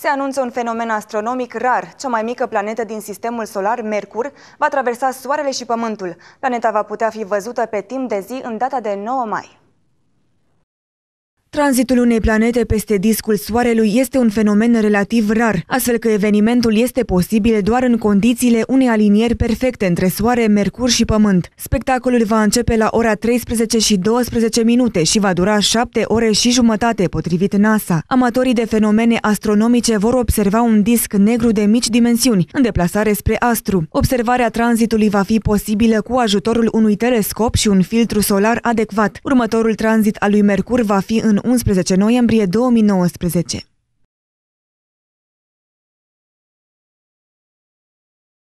Se anunță un fenomen astronomic rar. Cea mai mică planetă din sistemul solar, Mercur, va traversa Soarele și Pământul. Planeta va putea fi văzută pe timp de zi în data de 9 mai. Tranzitul unei planete peste discul Soarelui este un fenomen relativ rar, astfel că evenimentul este posibil doar în condițiile unei alinieri perfecte între Soare, Mercur și Pământ. Spectacolul va începe la ora 13 și 12 minute și va dura 7 ore și jumătate, potrivit NASA. Amatorii de fenomene astronomice vor observa un disc negru de mici dimensiuni, în deplasare spre astru. Observarea tranzitului va fi posibilă cu ajutorul unui telescop și un filtru solar adecvat. Următorul tranzit al lui Mercur va fi în 11 noiembrie 2019.